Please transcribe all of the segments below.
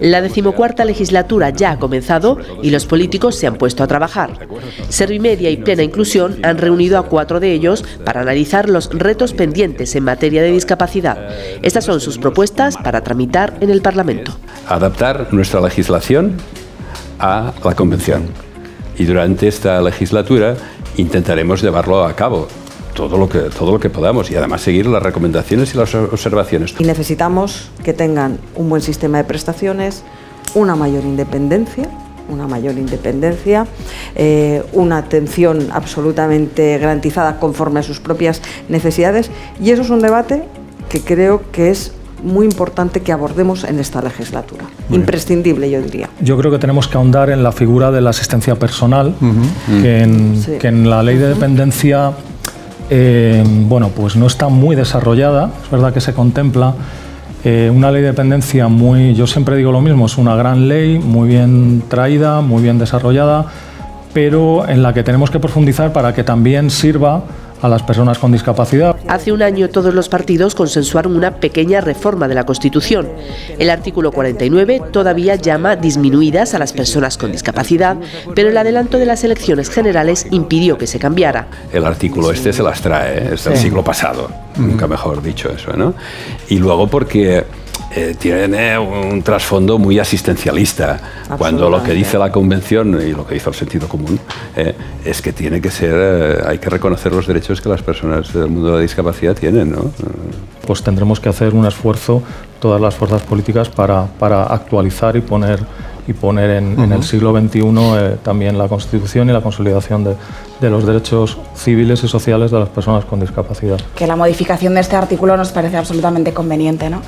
La decimocuarta legislatura ya ha comenzado y los políticos se han puesto a trabajar. Servimedia y Plena Inclusión han reunido a cuatro de ellos para analizar los retos pendientes en materia de discapacidad. Estas son sus propuestas para tramitar en el Parlamento. Adaptar nuestra legislación a la Convención. Y durante esta legislatura intentaremos llevarlo a cabo todo lo que todo lo que podamos y además seguir las recomendaciones y las observaciones. Y necesitamos que tengan un buen sistema de prestaciones, una mayor independencia, una mayor independencia, eh, una atención absolutamente garantizada conforme a sus propias necesidades y eso es un debate que creo que es muy importante que abordemos en esta legislatura. Imprescindible, yo diría. Yo creo que tenemos que ahondar en la figura de la asistencia personal, que, en, la ley de dependencia eh, bueno, pues no está muy desarrollada, es verdad que se contempla eh, una ley de dependencia muy, yo siempre digo lo mismo, es una gran ley, muy bien traída, muy bien desarrollada, pero en la que tenemos que profundizar para que también sirva a las personas con discapacidad. Hace un año todos los partidos consensuaron una pequeña reforma de la Constitución. El artículo 49 todavía llama disminuidas a las personas con discapacidad, pero el adelanto de las elecciones generales impidió que se cambiara. El artículo este se las trae, ¿eh? es del siglo pasado, nunca mejor dicho eso, ¿no? Y luego porque eh, tiene un trasfondo muy asistencialista, cuando lo que dice la Convención y lo que dice el sentido común eh, es que tiene que ser, eh, hay que reconocer los derechos que las personas del mundo de la discapacidad tienen. ¿no? Pues tendremos que hacer un esfuerzo, todas las fuerzas políticas, para, para actualizar y poner y poner en, el siglo XXI también la Constitución y la consolidación de, de, los derechos civiles y sociales de las personas con discapacidad. Que la modificación de este artículo nos parece absolutamente conveniente. ¿no?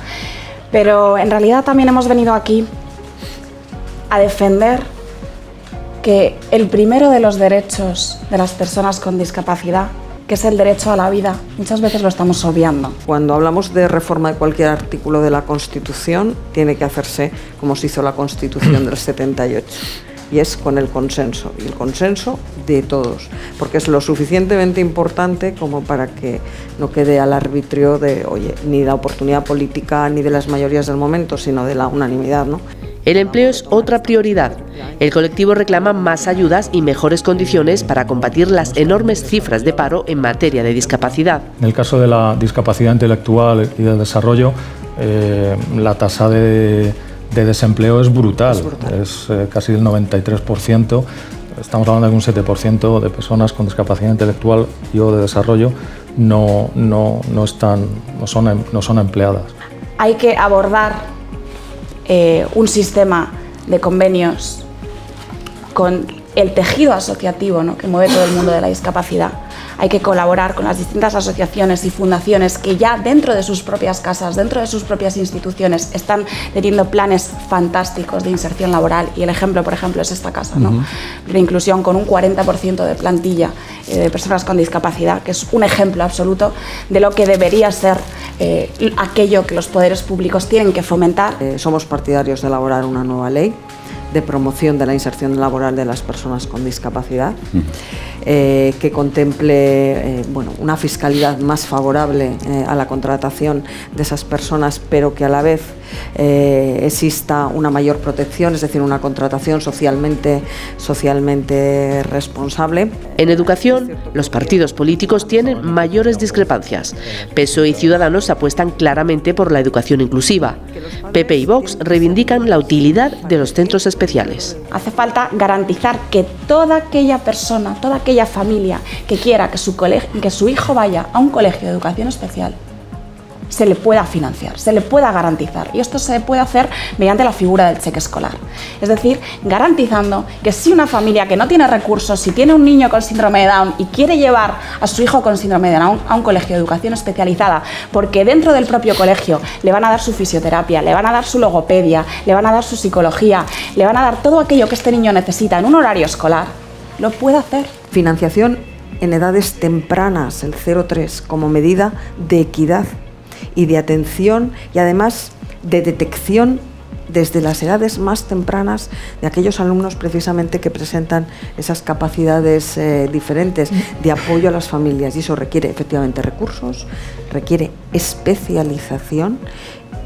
Pero en realidad también hemos venido aquí a defender que el primero de los derechos de las personas con discapacidad, que es el derecho a la vida, muchas veces lo estamos obviando. Cuando hablamos de reforma de cualquier artículo de la Constitución, tiene que hacerse como se hizo la Constitución del 78 y es con el consenso, y el consenso de todos, porque es lo suficientemente importante como para que no quede al arbitrio de, oye, ni la oportunidad política ni de las mayorías del momento, sino de la unanimidad, ¿no? El empleo es otra prioridad. El colectivo reclama más ayudas y mejores condiciones para combatir las enormes cifras de paro en materia de discapacidad. En el caso de la discapacidad intelectual y del desarrollo, eh, la tasa de de desempleo es brutal, es, eh, casi el 93%. Estamos hablando de un 7% de personas con discapacidad intelectual y o de desarrollo no, no, no, están, no, son, em, no son empleadas. Hay que abordar eh, un sistema de convenios con el tejido asociativo ¿no? que mueve todo el mundo de la discapacidad hay que colaborar con las distintas asociaciones y fundaciones que ya dentro de sus propias casas, dentro de sus propias instituciones, están teniendo planes fantásticos de inserción laboral. Y el ejemplo, por ejemplo, es esta casa, ¿no? de inclusión con un 40% de plantilla eh, de personas con discapacidad, que es un ejemplo absoluto de lo que debería ser eh, aquello que los poderes públicos tienen que fomentar. Eh, somos partidarios de elaborar una nueva ley de promoción de la inserción laboral de las personas con discapacidad, eh, que contemple eh, bueno, una fiscalidad más favorable eh, a la contratación de esas personas, pero que a la vez exista una mayor protección, es decir, una contratación socialmente, socialmente responsable. En educación, los partidos políticos tienen mayores discrepancias. PSOE y Ciudadanos apuestan claramente por la educación inclusiva. PP y Vox reivindican la utilidad de los centros especiales. Hace falta garantizar que toda aquella persona, toda aquella familia que quiera que su, que su hijo vaya a un colegio de educación especial se le pueda financiar, se le pueda garantizar. Y esto se puede hacer mediante la figura del cheque escolar. Es decir, garantizando que si una familia que no tiene recursos, si tiene un niño con síndrome de Down y quiere llevar a su hijo con síndrome de Down a un colegio de educación especializada, porque dentro del propio colegio le van a dar su fisioterapia, le van a dar su logopedia, le van a dar su psicología, le van a dar todo aquello que este niño necesita en un horario escolar, lo puede hacer. Financiación en edades tempranas, el 03, como medida de equidad y de atención y además de detección desde las edades más tempranas de aquellos alumnos precisamente que presentan esas capacidades eh, diferentes de apoyo a las familias y eso requiere efectivamente recursos, requiere especialización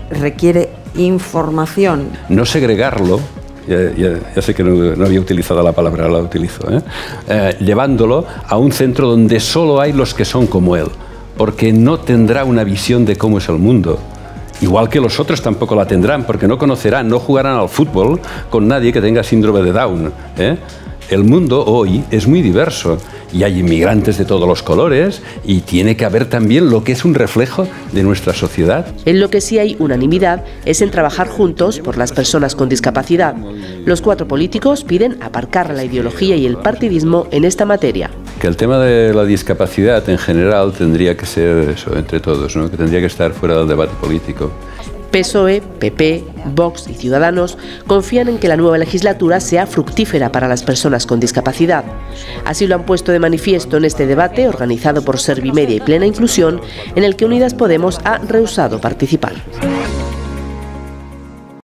requiere información. No segregarlo, ya, sé que no, había utilizado la palabra, la utilizo, ¿eh? Eh, llevándolo a un centro donde solo hay los que son como él, porque no tendrá una visión de cómo es el mundo. Igual que los otros tampoco la tendrán, porque no conocerán, no jugarán al fútbol con nadie que tenga síndrome de Down. ¿eh? El mundo hoy es muy diverso y hay inmigrantes de todos los colores y tiene que haber también lo que es un reflejo de nuestra sociedad. En lo que sí hay unanimidad es en trabajar juntos por las personas con discapacidad. Los cuatro políticos piden aparcar la ideología y el partidismo en esta materia. Que el tema de la discapacidad en general tendría que ser eso entre todos, ¿no? que tendría que estar fuera del debate político. PSOE, PP, Vox y Ciudadanos confían en que la nueva legislatura sea fructífera para las personas con discapacidad. Así lo han puesto de manifiesto en este debate organizado por Servimedia y Plena Inclusión, en el que Unidas Podemos ha rehusado participar.